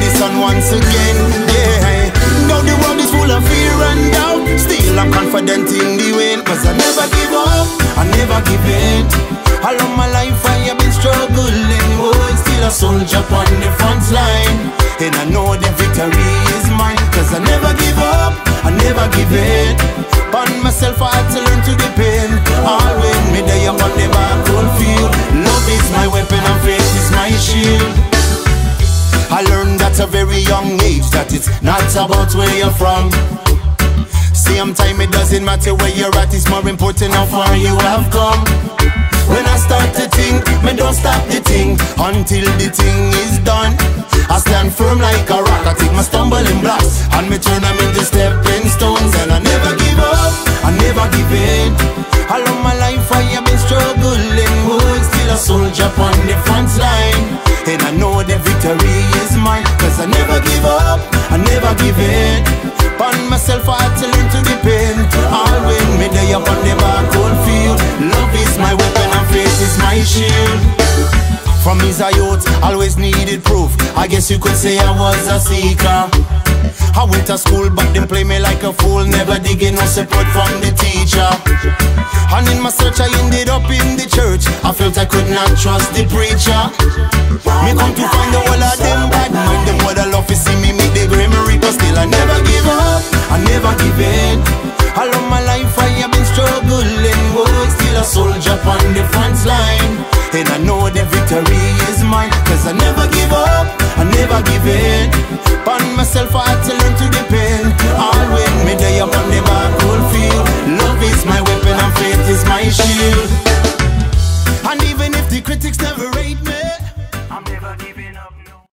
the sun once again. Yeah. Now the world is full of fear and doubt. Still I'm confident in the win. Cause I never give up, I never give in. All of my life I have been struggling. Oh, still a soldier on the front line. And I know the victory a very young age that it's not about where you're from. Same time, it doesn't matter where you're at, it's more important how far you have come. When I start to think, me don't stop the thing until the victory is mine, cause I never give up, I never give in. On myself I had to to depend. All when me there up on the battlefield, love is my weapon and faith is my shield. From his youth, always needed proof. I guess you could say I was a seeker. I went to school, but they play me like a fool. Never digging no support from the teacher. My search, I ended up in the church. I felt I could not trust the preacher. Me come to find the whole of them bad mind. Them what love to see me make the great miracle. Still, I never give up. I never give in. All of my life, I have been struggling. Oh, still a soldier on the front line. critics never rate me. I'm never giving